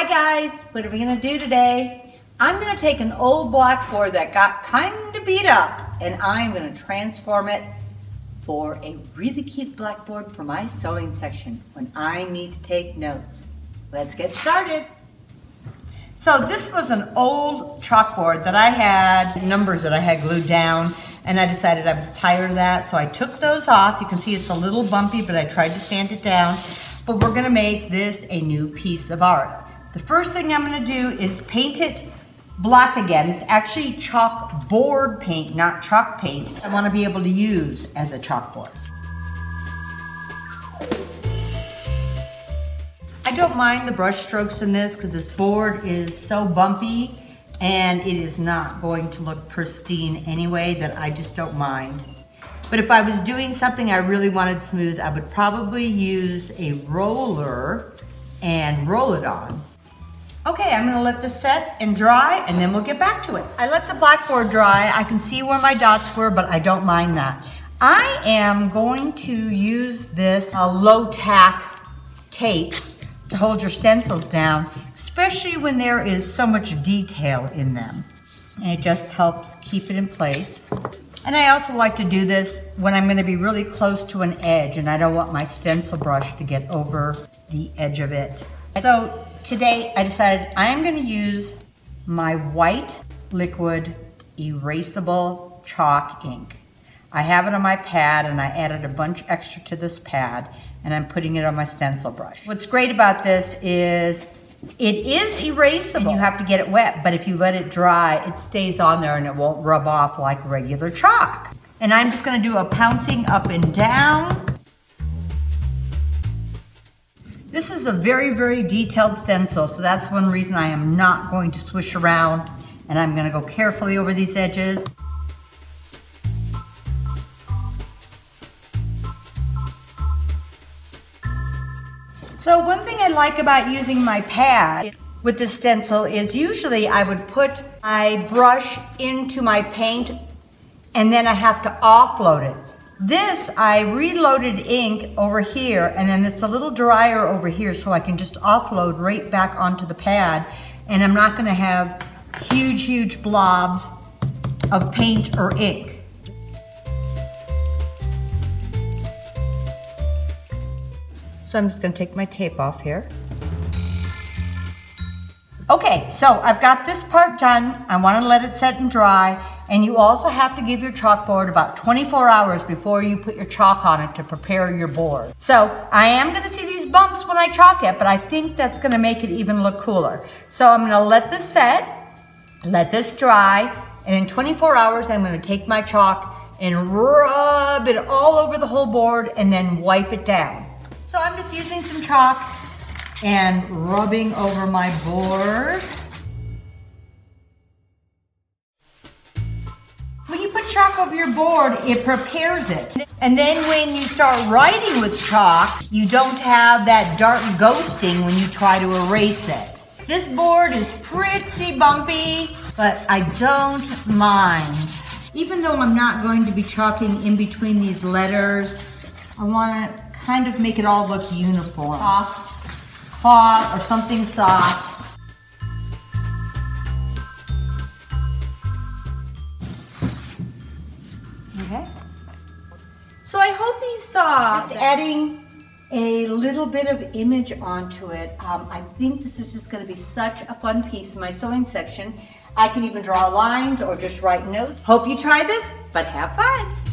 Hi guys, what are we gonna do today? I'm gonna take an old blackboard that got kind of beat up and I'm gonna transform it for a really cute blackboard for my sewing section when I need to take notes. Let's get started. So this was an old chalkboard that I had numbers that I had glued down and I decided I was tired of that so I took those off. You can see it's a little bumpy but I tried to sand it down but we're gonna make this a new piece of art. The first thing I'm gonna do is paint it black again. It's actually chalkboard paint, not chalk paint. I wanna be able to use as a chalkboard. I don't mind the brush strokes in this because this board is so bumpy and it is not going to look pristine anyway that I just don't mind. But if I was doing something I really wanted smooth, I would probably use a roller and roll it on. Okay, I'm gonna let this set and dry and then we'll get back to it. I let the blackboard dry. I can see where my dots were, but I don't mind that. I am going to use this uh, low tack tapes to hold your stencils down, especially when there is so much detail in them. And it just helps keep it in place. And I also like to do this when I'm gonna be really close to an edge and I don't want my stencil brush to get over the edge of it. So today I decided I'm gonna use my white liquid erasable chalk ink. I have it on my pad and I added a bunch extra to this pad and I'm putting it on my stencil brush. What's great about this is it is erasable. And you have to get it wet, but if you let it dry, it stays on there and it won't rub off like regular chalk. And I'm just gonna do a pouncing up and down this is a very, very detailed stencil, so that's one reason I am not going to swish around and I'm gonna go carefully over these edges. So one thing I like about using my pad with the stencil is usually I would put my brush into my paint and then I have to offload it. This, I reloaded ink over here, and then it's a little drier over here, so I can just offload right back onto the pad, and I'm not gonna have huge, huge blobs of paint or ink. So I'm just gonna take my tape off here. Okay, so I've got this part done. I wanna let it set and dry. And you also have to give your chalkboard about 24 hours before you put your chalk on it to prepare your board. So I am gonna see these bumps when I chalk it, but I think that's gonna make it even look cooler. So I'm gonna let this set, let this dry, and in 24 hours, I'm gonna take my chalk and rub it all over the whole board and then wipe it down. So I'm just using some chalk and rubbing over my board. Over your board, it prepares it. And then when you start writing with chalk, you don't have that dark ghosting when you try to erase it. This board is pretty bumpy, but I don't mind. Even though I'm not going to be chalking in between these letters, I want to kind of make it all look uniform. Soft cloth or something soft Okay. So I hope you saw just adding a little bit of image onto it. Um, I think this is just gonna be such a fun piece in my sewing section. I can even draw lines or just write notes. Hope you try this, but have fun.